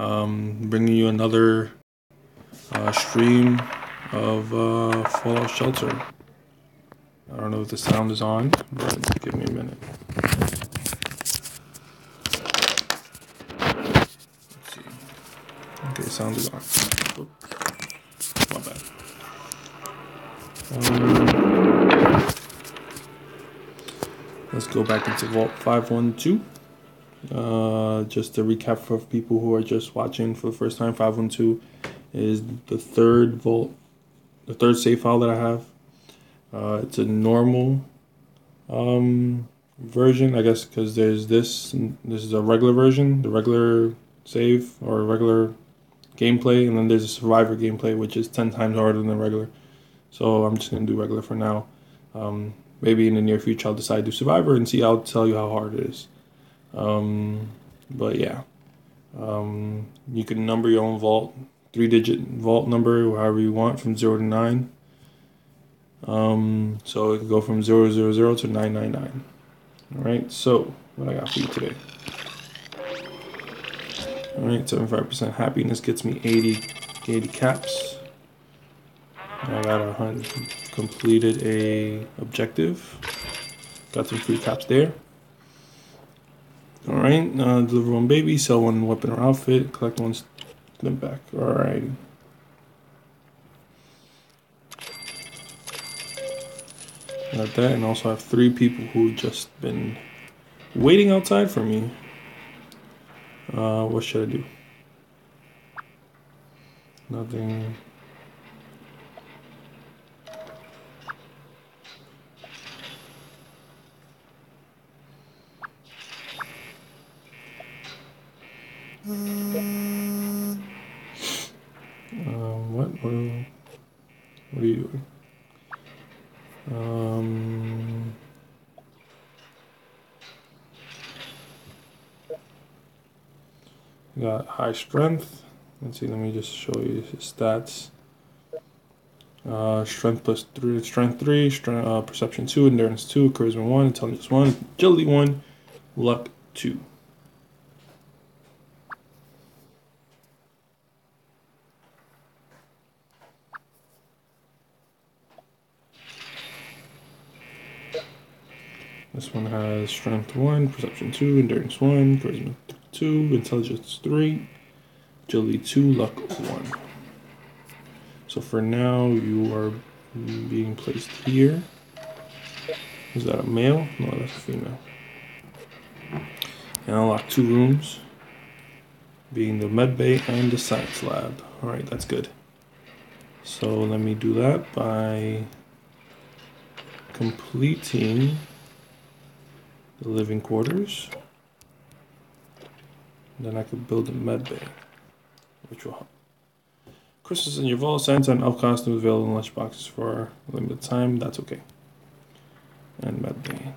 um, bringing you another uh, stream of uh, Fallout Shelter. I don't know if the sound is on, but give me a minute. Let's see. Okay, sound is on. Oops. My bad. Um, let's go back into Vault 512. Uh, just to recap for people who are just watching for the first time, 512 is the third Vault, the third save file that I have. Uh, it's a normal um, version, I guess, because there's this. This is a regular version, the regular save or regular gameplay, and then there's a survivor gameplay, which is ten times harder than regular. So I'm just gonna do regular for now. Um, maybe in the near future I'll decide to do survivor and see. I'll tell you how hard it is. Um, but yeah, um, you can number your own vault, three digit vault number, however you want, from zero to nine. Um, so it can go from 000 to 999. All right, so what I got for you today. All right, 75% happiness gets me 80, 80 caps. I got a hundred, completed a objective. Got some free caps there. All right, uh, deliver one baby, sell one weapon or outfit, collect one Stimpak. All right. Got that, and also have three people who just been waiting outside for me. Uh, what should I do? Nothing. Um, what? What are, you doing? Um, got high strength. Let's see, let me just show you his stats. Uh, strength plus three, strength three, strength, uh, perception two, endurance two, charisma one, intelligence one, agility one, luck two. This one has strength 1, perception 2, endurance 1, charisma 2, intelligence 3, agility 2, luck 1. So for now, you are being placed here. Is that a male? No, that's a female. And unlock two rooms, being the med bay and the science lab. Alright, that's good. So let me do that by completing the living quarters. Then I could build a med bay, which will help. Christmas in your vault, science and elf costumes available in lunchboxes for a limited time. That's okay. And med bay.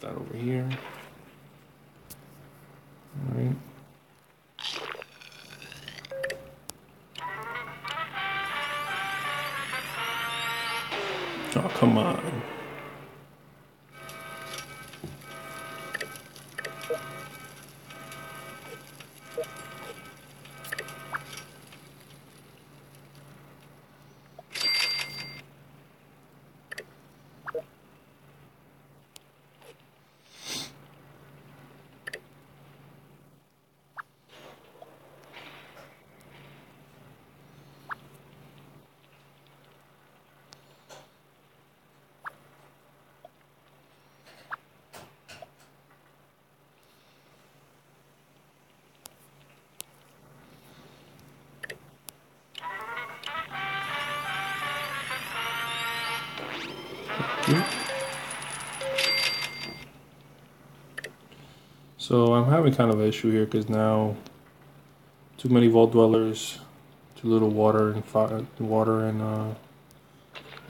That over here. All right. Oh, come on. So I'm having kind of an issue here because now too many vault dwellers, too little water and fire, water and uh,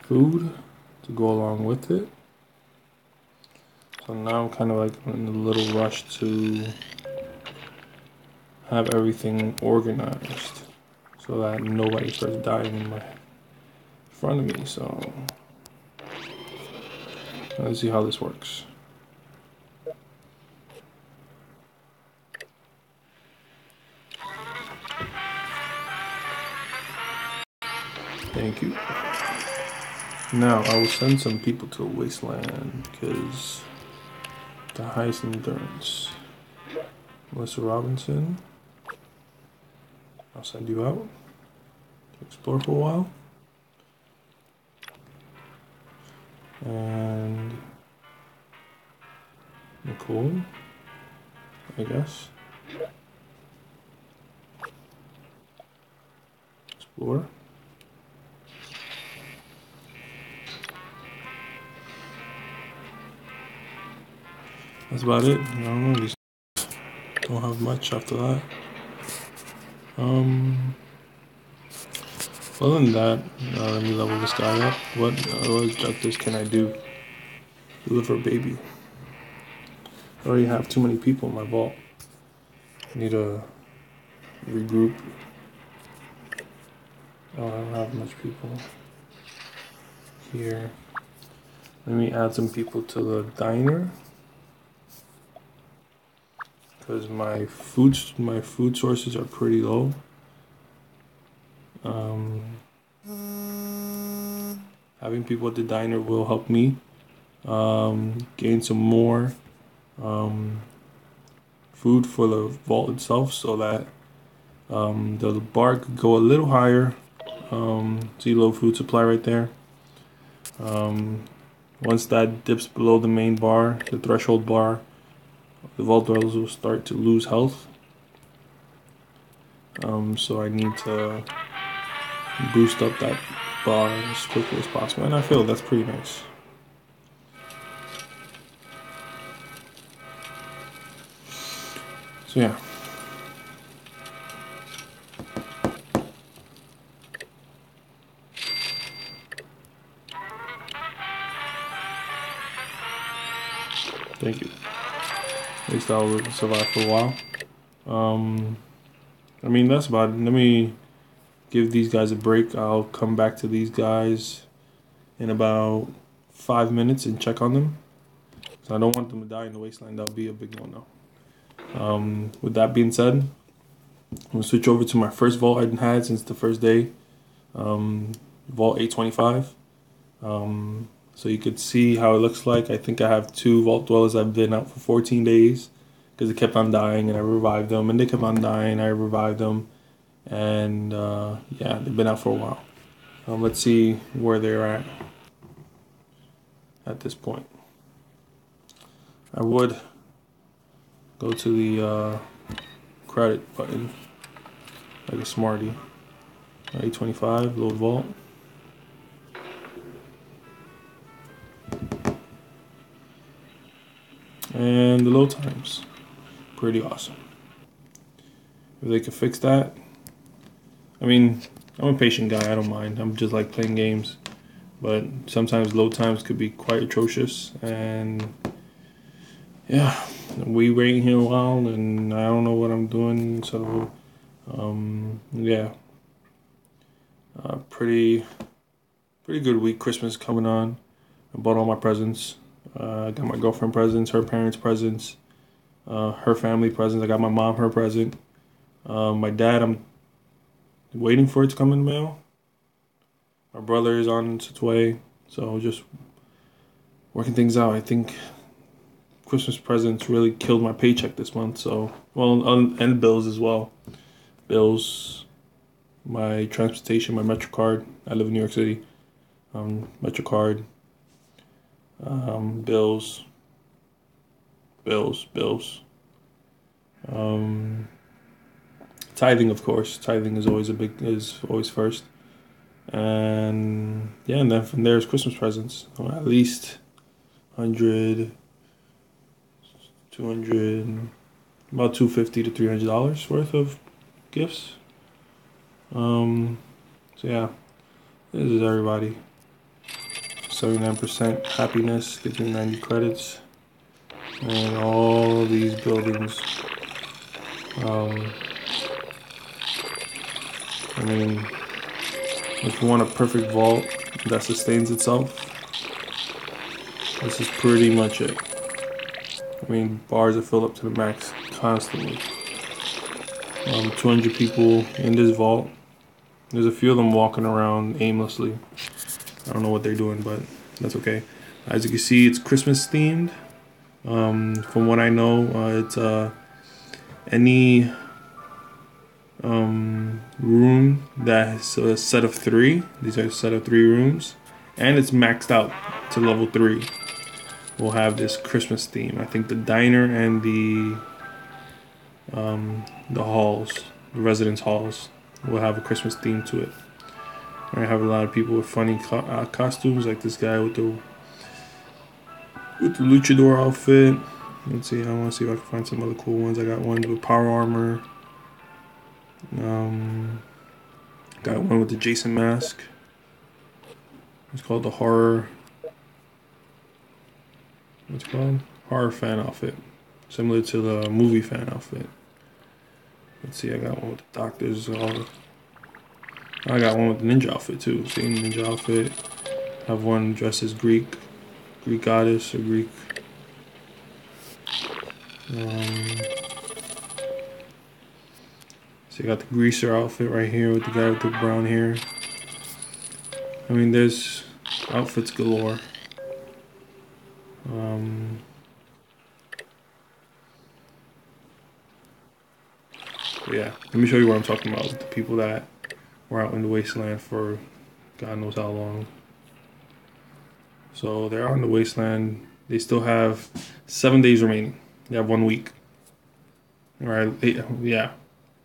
food to go along with it. So now I'm kind of like in a little rush to have everything organized so that nobody starts dying in my front of me. So Let's see how this works. Thank you. Now, I will send some people to the wasteland, because the highest endurance. Melissa Robinson. I'll send you out to explore for a while. And. Nicole, I guess. Explore. That's about it. I don't know. Don't have much after that. Um. Other than that, uh, let me level this guy up. What other objectives can I do? Deliver baby. I already have too many people in my vault. I need to regroup. Oh, I don't have much people here. Let me add some people to the diner because my food my food sources are pretty low. Um, having people at the diner will help me um, gain some more um, food for the vault itself, so that um, the bar could go a little higher. Um, see low food supply right there. Um, once that dips below the main bar, the threshold bar, the vault dwellers will start to lose health. Um, so I need to boost up that bar as quickly as possible. And I feel that's pretty nice. Yeah. Thank you. At least I'll survive for a while. Um, I mean, that's about it. Let me give these guys a break. I'll come back to these guys in about five minutes and check on them. So I don't want them to die in the wasteland. That'll be a big no-no. Um, with that being said, I'm gonna switch over to my first vault I've had since the first day. Um, vault 825. Um, so you could see how it looks like. I think I have two vault dwellers I've been out for 14 days because they kept on dying and I revived them and they kept on dying. I revived them and uh, yeah, they've been out for a while. Um, let's see where they're at at this point. I would go to the uh, credit button like a smarty. 825, load vault. And the load times, pretty awesome. If they could fix that, I mean, I'm a patient guy. I don't mind. I'm just like playing games, but sometimes load times could be quite atrocious. And yeah, we waiting here a while, and I don't know what I'm doing. So um, yeah, uh, pretty pretty good week. Christmas coming on. I bought all my presents. Uh, I got my girlfriend presents, her parents presents, uh, her family presents. I got my mom her present. Uh, my dad, I'm waiting for it to come in the mail. My brother is on its way, so just working things out. I think Christmas presents really killed my paycheck this month. So well, and bills as well. Bills, my transportation, my Metro card. I live in New York City. Um, Metro card. Um, bills. Bills, bills. Um, tithing, of course. Tithing is always a big is always first, and yeah, and then from there's Christmas presents. Or at least 100 200 about 250 to 300 dollars worth of gifts. Um so yeah. This is everybody. 79% happiness getting 90 credits and all these buildings. Um I mean, if you want a perfect vault that sustains itself, this is pretty much it. I mean, bars are filled up to the max constantly. Um, 200 people in this vault. There's a few of them walking around aimlessly. I don't know what they're doing, but that's okay. As you can see, it's Christmas themed. Um, from what I know, uh, it's uh, any um, room that's a set of three. These are a set of three rooms, and it's maxed out to level three. We'll have this Christmas theme. I think the diner and the um, the halls, the residence halls, will have a Christmas theme to it. I have a lot of people with funny co uh, costumes, like this guy with the with the luchador outfit. Let's see. I want to see if I can find some other cool ones. I got one with power armor. Um, got one with the Jason mask. It's called the horror. What's called? Horror fan outfit, similar to the movie fan outfit. Let's see. I got one with the doctors. All I got one with the ninja outfit too. Same ninja outfit. Have one dressed as Greek, Greek goddess or Greek. Um, so you got the greaser outfit right here with the guy with the brown hair. I mean, there's outfits galore. Um, yeah, let me show you what I'm talking about. The people that we're out in the wasteland for God knows how long. So they're out in the wasteland. They still have seven days remaining. They have one week. All right, yeah,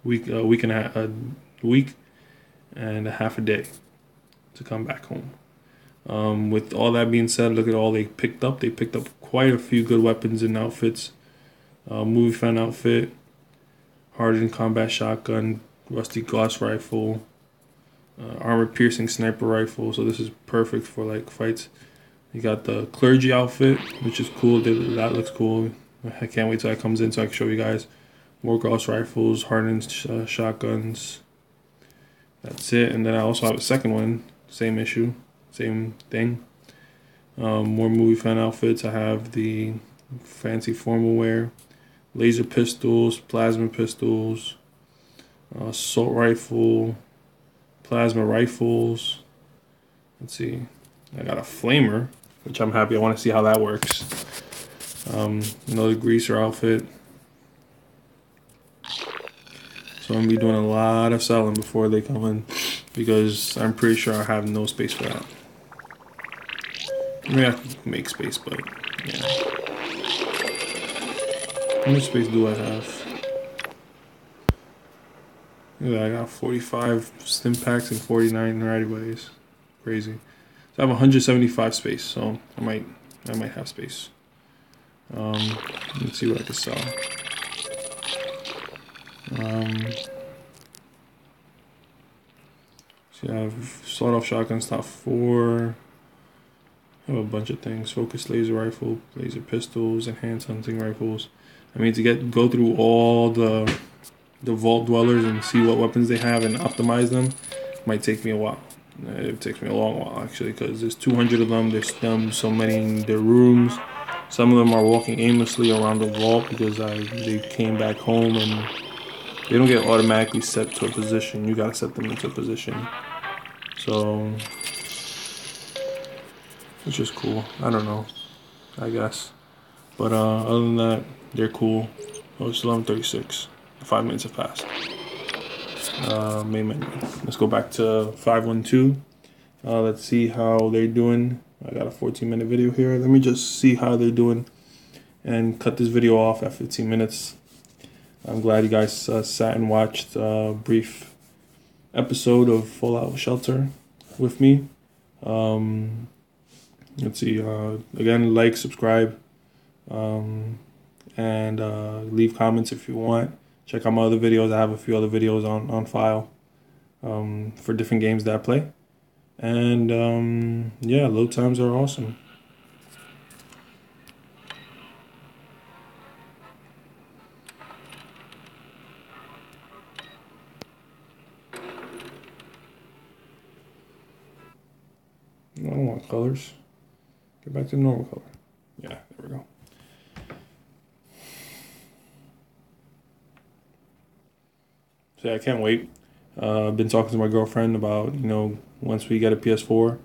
week, a week and a a week and a half a day to come back home. Um, with all that being said, look at all they picked up. They picked up quite a few good weapons and outfits. Uh, movie fan outfit, hardened combat shotgun, rusty Gauss rifle, uh, armor piercing sniper rifle. So this is perfect for like fights. You got the clergy outfit, which is cool. That looks cool. I can't wait till that comes in so I can show you guys. More Gauss rifles, hardened sh uh, shotguns. That's it. And then I also have a second one. Same issue. Same thing. Um, more movie fan outfits. I have the fancy formal wear. Laser pistols, plasma pistols, uh, assault rifle, plasma rifles. Let's see. I got a flamer, which I'm happy. I want to see how that works. Um, another greaser outfit. So I'm gonna be doing a lot of selling before they come in because I'm pretty sure I have no space for that. Maybe I can make space, but yeah. How much space do I have? Yeah, I got 45 stim packs and 49 righty Crazy. So I have 175 space, so I might I might have space. Um, let's see what I can sell. Um, so I have sawed-off shotguns, top four. I have a bunch of things: focus laser rifle, laser pistols, enhanced hunting rifles. I mean, to get go through all the the vault dwellers and see what weapons they have and optimize them might take me a while. It takes me a long while actually because there's 200 of them. There's them so many in their rooms. Some of them are walking aimlessly around the vault because I they came back home and they don't get automatically set to a position. You gotta set them into a position. So it's just cool. I don't know. I guess. But uh, other than that, they're cool. Oh, it's 1136 five minutes have passed. Uh, main menu. Let's go back to 512. Uh, let's see how they're doing. I got a 14 minute video here. Let me just see how they're doing and cut this video off at 15 minutes. I'm glad you guys uh, sat and watched a brief episode of Fallout Shelter with me. Um, let's see. Uh, again, like, subscribe, um, and uh, leave comments if you want check out my other videos. I have a few other videos on, on file um, for different games that I play. And um, yeah, load times are awesome. I don't want colors. Get back to normal color. Yeah, there we go. So I can't wait. Uh, I've been talking to my girlfriend about you know once we get a PS4,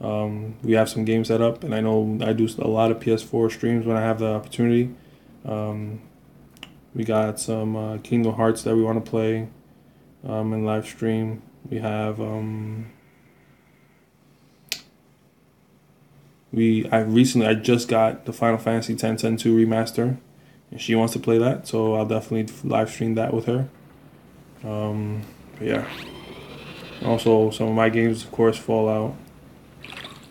um, we have some games set up, and I know I do a lot of PS4 streams when I have the opportunity. Um, we got some uh, Kingdom Hearts that we want to play um, in live stream. We have um, we I recently I just got the Final Fantasy X 10 2 remaster, and she wants to play that, so I'll definitely live stream that with her. Um, yeah. Also, some of my games, of course, Fallout,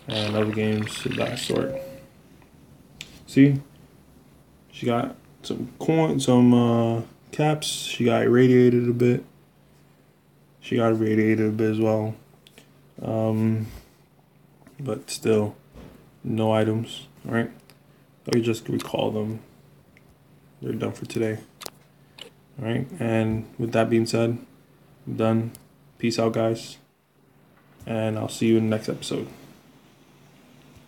and other games of that sort. See, she got some coin, some uh, caps. She got irradiated a bit. She got irradiated a bit as well. Um, but still, no items. Right, let me just recall them. They're done for today. All right, and with that being said, I'm done. Peace out, guys, and I'll see you in the next episode.